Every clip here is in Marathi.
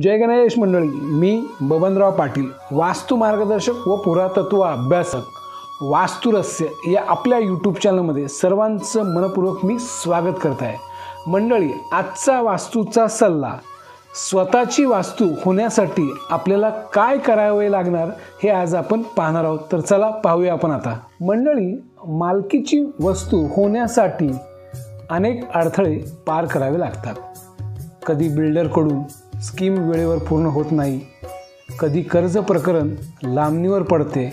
जय गणेश मंडळी मी बबनराव पाटील वास्तू मार्गदर्शक व पुरातत्व अभ्यासक वास्तुरस्य या आपल्या यूट्यूब चॅनलमध्ये सर्वांचं मनपूर्वक मी स्वागत करत आहे. मंडळी आजचा वास्तूचा सल्ला स्वतःची वास्तू होण्यासाठी आपल्याला काय करावे लागणार हे आज आपण पाहणार आहोत. तर चला पाहूया आपण आता. मंडळी मालकीची वस्तू होण्यासाठी अनेक अडथळे पार करावे लागतात. कधी बिल्डरकडून स्कीम वेळेवर पूर्ण होत नाही. कधी कर्ज प्रकरण लांबणीवर पडते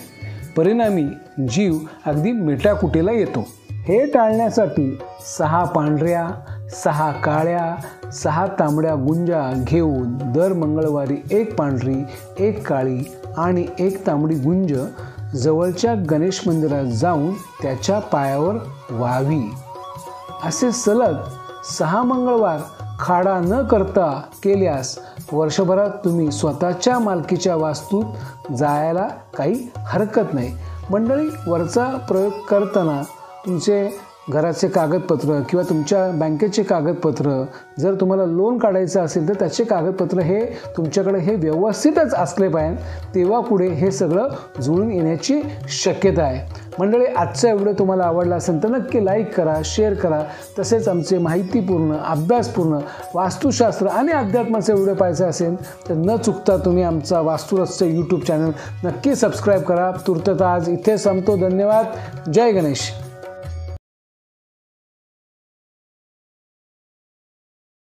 परिणामी जीव अगदी मेटाकुटीला येतो. हे टाळण्यासाठी सहा पांढऱ्या सहा काळ्या सहा तांबड्या गुंजा घेऊन दर मंगळवारी एक पांढरी एक काळी आणि एक तांबडी गुंज जवळच्या गणेश मंदिरात जाऊन त्याच्या पायावर व्हावी. असे सलग सहा मंगळवार खाडा न करता केल्यास वर्षभरात तुम्ही स्वतःच्या मालकीच्या वास्तूत जायला काही हरकत नाही. मंडळी वरचा प्रयोग करताना तुमचे घराचे कागदपत्र किंवा तुमच्या बँकेचे कागदपत्र जर तुम्हाला लोन काढायचं असेल तर त्याचे कागदपत्र हे तुमच्याकडे हे व्यवस्थितच असले पाहिजे. तेव्हा पुढे हे सगळं जुळून येण्याची शक्यता आहे. मंडळी आजचा व्हिडिओ तुम्हाला आवडला असेल तर नक्की लाईक करा शेअर करा. तसेच आमचे माहितीपूर्ण अभ्यासपूर्ण वास्तुशास्त्र आणि अध्यात्माचे व्हिडिओ पाहायचे असेल तर न चुकता तुम्ही आमचा वास्तुरस्य यूट्यूब चॅनल नक्की सबस्क्राईब करा. तुर्तता आज इथे संपतो. धन्यवाद. जय गणेश.